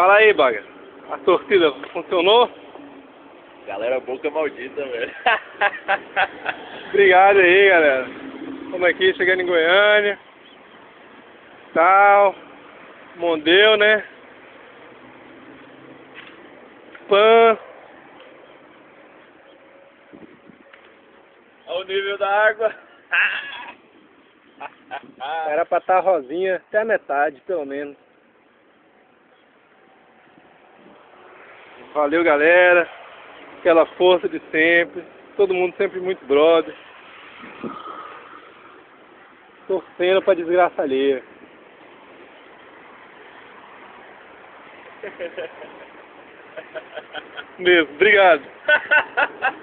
Fala aí, Baga. A torcida funcionou? Galera boca maldita, velho. Obrigado aí, galera. Estamos aqui chegando em Goiânia. Tal. Mondeu, né? Pan. Olha o nível da água. Era pra estar rosinha até a metade, pelo menos. Valeu, galera. Aquela força de sempre. Todo mundo sempre muito brother. Torcendo pra desgraça alheia. Mesmo, obrigado.